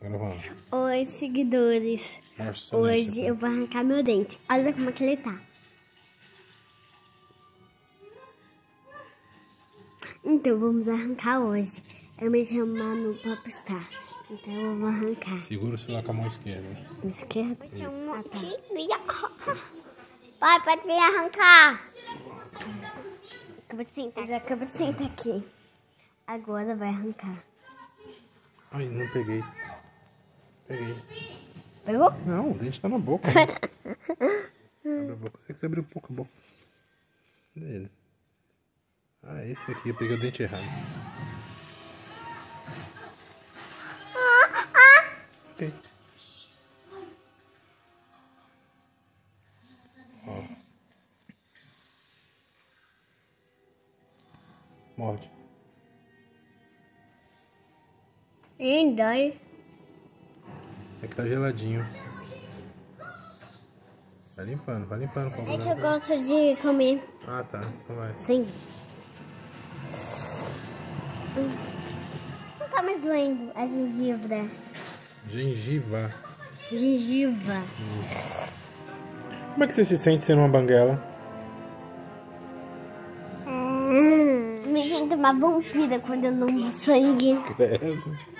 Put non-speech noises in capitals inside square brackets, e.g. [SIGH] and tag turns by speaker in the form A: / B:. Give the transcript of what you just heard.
A: Gravando.
B: Oi, seguidores.
A: Seu dente,
B: Hoje eu vou arrancar meu dente. Olha como é que ele tá. Então, vamos arrancar hoje. Eu me chamo Manu Popstar. Então, eu vou arrancar.
A: Segura o celular com a mão esquerda.
B: Esquerda? Ah, tá.
C: Pai, pode vir arrancar.
B: Acaba de sentar. Já acaba de sentar aqui. Agora vai arrancar.
A: Ai, não peguei. Peguei.
B: Pegou?
A: Não, o dente tá na boca. [LAUGHS] Abre a boca. Você que você abriu um pouco a boca. Cadê ele? Ah, esse aqui. Eu peguei o dente errado. Ok. Ó. Morde.
B: Dói.
A: É que tá geladinho. Vai limpando, vai limpando com
B: É que eu gosto de comer
A: Ah, tá. Então vai.
B: Sim. Não tá mais doendo a gengiva.
A: Gengiva.
B: Gengiva.
A: Como é que você se sente sendo uma banguela?
B: Me sinto uma vampira quando eu lambo sangue.
A: Credo.